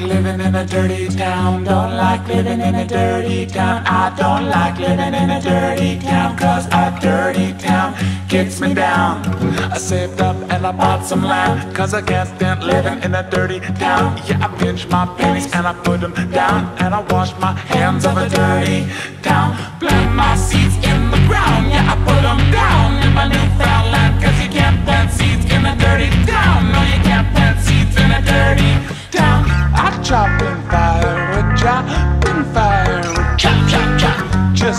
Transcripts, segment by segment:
living in a dirty town. Don't like living in a dirty town. I don't like living in a dirty town. Cause a dirty town gets me down. I saved up and I bought some land. Cause I can't stand living in a dirty town. Yeah, I pinch my pennies and I put them down. And I wash my hands of a dirty town. Plant my seeds in the ground. Yeah, I put them down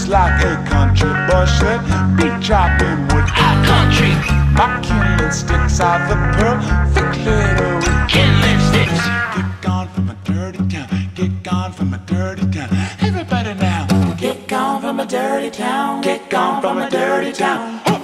Just like a country boy should be chopping wood. A country. My kindling sticks are the perfect little kindling sticks. Get gone from a dirty town. Get gone from a dirty town. Everybody now. Get gone from a dirty town. Get gone from a dirty town.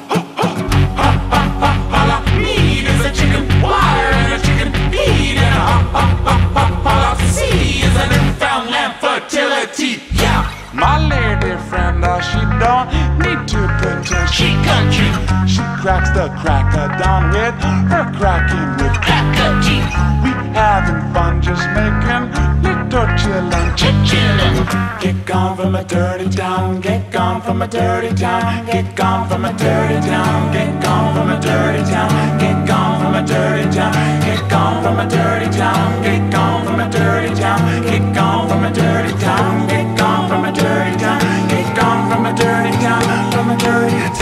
She. She cracks the cracker down with her cracking with cracker teeth. We having fun just making little chillin', chillin'. Get gone from a dirty town. Get gone from a dirty town. Get gone from a dirty town. Get gone from a dirty town. Get gone from a dirty town. Get gone from a dirty town. Get gone from a dirty town. Get gone from a dirty town. Get gone from a dirty town. Get gone from a dirty town. From a dirty town.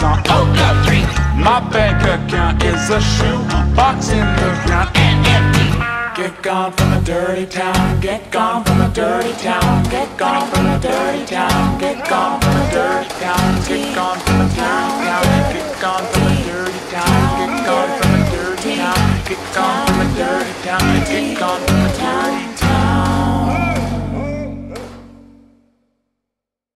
Country song. Whole country. My bank account is a shoe box in the ground and empty. Get gone from a dirty town. Get gone from a dirty town. Get gone from a dirty town. Get gone from a dirty town. Get gone from a town. town. Get gone from a dirty town. Get gone from a dirty town. Get gone from a dirty town. Get gone